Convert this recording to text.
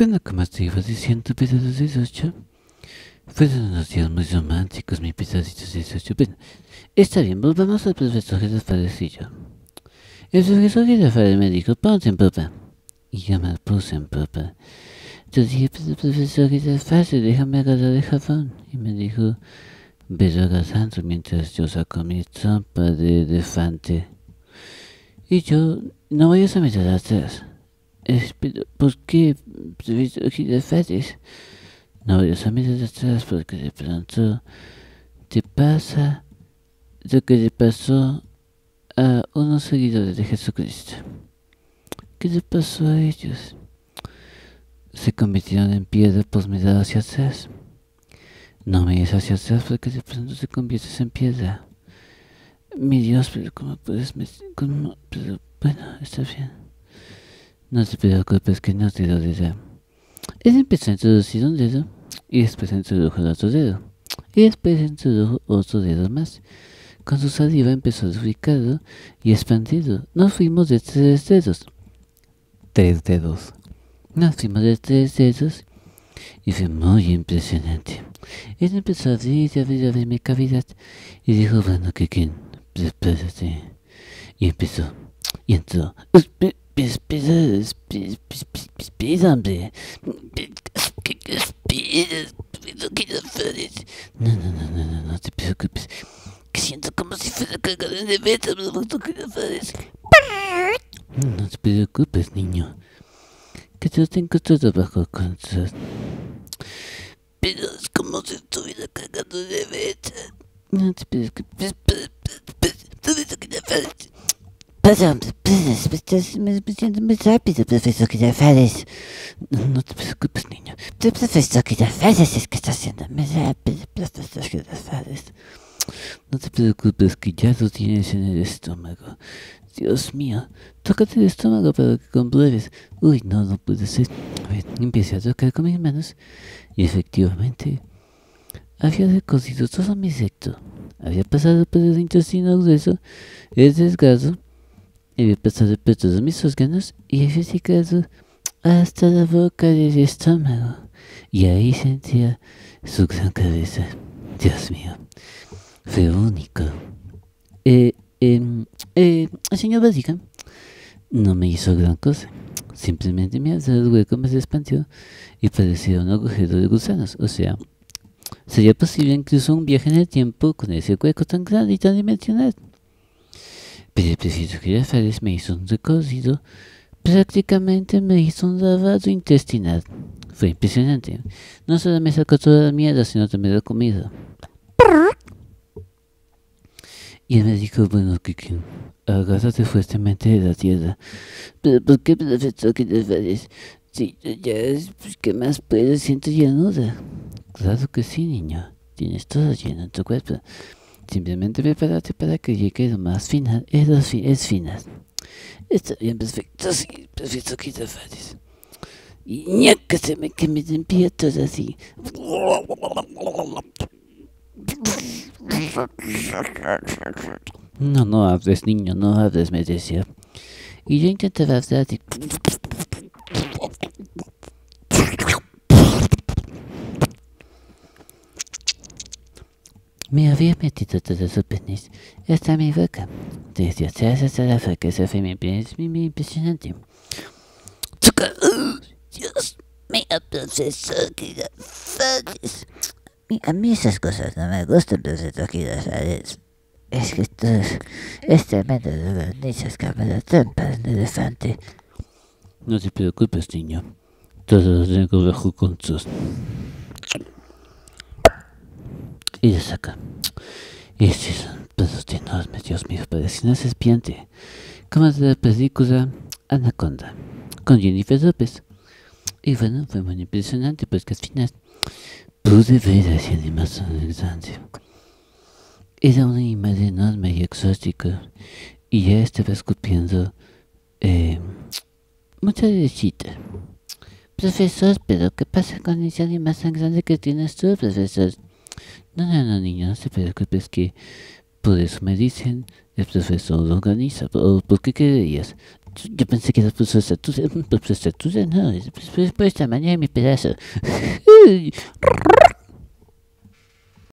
Bueno, como te iba diciendo, pedazo 18. Fueron unos días muy románticos, mi pedacito 18. Bueno, está bien, volvamos al profesor Girafales y yo. El profesor Girafales me dijo, ponte en popa. Y yo me puse en popa. Yo dije, pero profesor Girafales, déjame agarrar el jabón. Y me dijo, ve agarrando mientras yo saco mi trompa de elefante. Y yo, no vayas a mirar atrás. ¿Por qué, profesor Girafales? No vayas a mirar atrás porque de pronto te pasa lo que le pasó a unos seguidores de Jesucristo. ¿Qué le pasó a ellos? Se convirtieron en piedra por mirar hacia atrás. No mires hacia atrás porque de pronto te conviertes en piedra. Mi Dios, pero ¿cómo puedes cómo? Pero bueno, está bien. No te preocupes que no te diré. Él empezó a introducir un dedo y después introdujo el otro dedo y después introdujo otro dedo más. Con su saliva empezó a lubricarlo y expandirlo. Nos fuimos de tres dedos. Tres dedos. Nos fuimos de tres dedos y fue muy impresionante. Él empezó a abrir y abrir, abrir mi cavidad y dijo, bueno, que quién, prepárate. Y empezó, y entró. Espera, No, no, no, no, no, no te preocupes. Que siento como si fuera cagado de beta, no te preocupes, niño. Que yo tengo todo bajo control. Pero es como si estuviera cagando de beta. No te preocupes. Perdón, me siento muy rápido, profesor Girafales. No, no te preocupes, niño. Profesor Girafales es que está haciendo muy rápido, profesor Girafales. No te preocupes, que ya lo tienes en el estómago. Dios mío, tócate el estómago para que compruebes. Uy, no, no puede ser. A ver, empecé a tocar con mis manos y efectivamente había recorrido todo mi recto. Había pasado por el intestino grueso, el desgarro había pasado por todos mis órganos y había llegado hasta la boca del estómago. Y ahí sentía su gran cabeza. Dios mío, fue único. Eh, eh, eh, el señor Básica no me hizo gran cosa. Simplemente me hace el hueco me expandió y parecía un agujero de gusanos. O sea, sería posible incluso un viaje en el tiempo con ese hueco tan grande y tan dimensional. Pero el preferido que me hizo un recorrido, prácticamente me hizo un lavado intestinal. Fue impresionante. No solo me sacó toda la mierda, sino también la comida. Y él me dijo, bueno, Kiki, agárrate fuertemente de la tierra. Pero ¿por qué profesor te Si ya es, pues, ¿qué más puedes? Siento llanura. Claro que sí, niño. Tienes todo lleno en tu cuerpo. Simplemente prepárate para que llegue lo más final. Es, lo fi es final. Está bien, perfecto. Sí, perfecto, que te Y ña que se me que me limpia todo así. No, no hables, niño, no hables, me decía. Y yo intentaba hablar y... Me había metido todo su penis hasta mi boca. Desde atrás hasta la boca, eso fue muy, muy impresionante. Dios mío, profesor, que A mí esas cosas no me gustan, profesor, que sabes. Es que esto es, tremendo de los niños que me la trampa de elefante. No te preocupes, niño. Todo lo tengo bajo control. Y de saca. Y este es un pedazo enorme, Dios mío, parece una serpiente. Como de la película Anaconda, con Jennifer López. Y bueno, fue muy impresionante, pues que al final pude ver esa animación en grande. Era un animal enorme y exótico, y ya estaba escupiendo eh, mucha lechita. Profesor, pero ¿qué pasa con ese animal tan grande que tienes tú, profesor? No, no, no, niño, no se preocupes que por eso me dicen el profesor lo organiza. ¿Por, ¿por qué creerías? Yo pensé que era profesor Tusa, profesor Tusa, no, es tamaño de mi pedazo.